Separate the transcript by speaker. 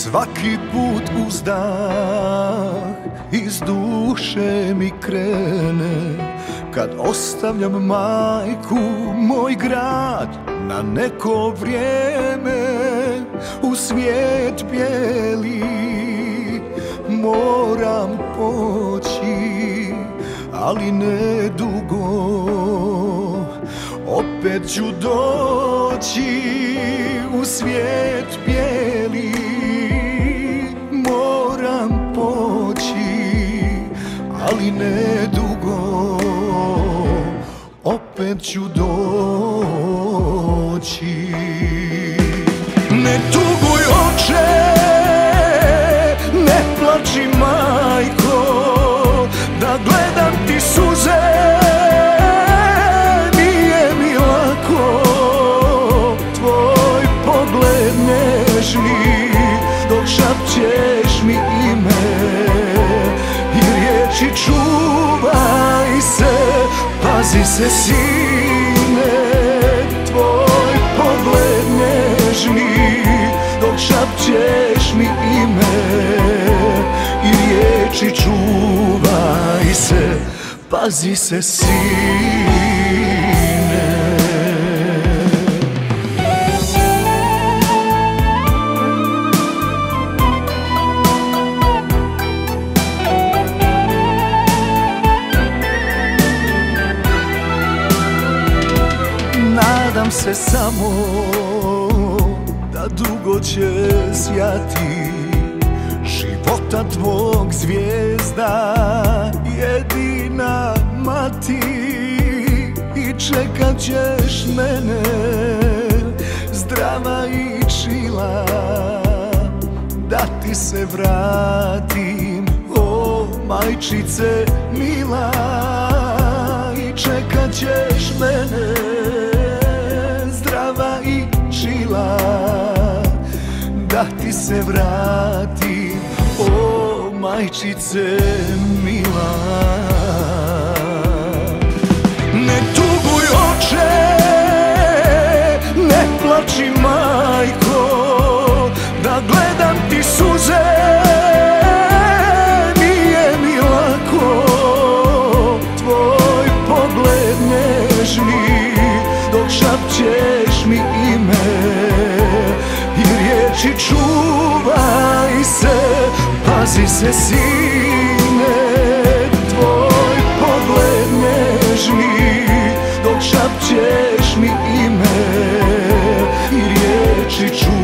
Speaker 1: Svaki put uzdah iz duše mi krene. Kad ostavljam majku, moj grad na neko vrijeme U svijet bijeli moram poći Ali ne dugo, opet ću doći u svijet bijeli ne dugo Opet ću doći. Ne tuguj oče, ne plaći majko Da gledam ti suze, pazi se sine Tvoj pogled nežni, dok šapćeš mi ime I riječi čuvaj se, pazi se sine Se samo da dugo će sjati Života tvog zvijezda jedina mati I čekat ćeš mene zdrava i čila Da ti se vratim, o majčice mila da ti se vrati O majčice reći čuvaj se, pazi se sine Tvoj pogled nežni, dok šapćeš mi ime I riječi čuvaj.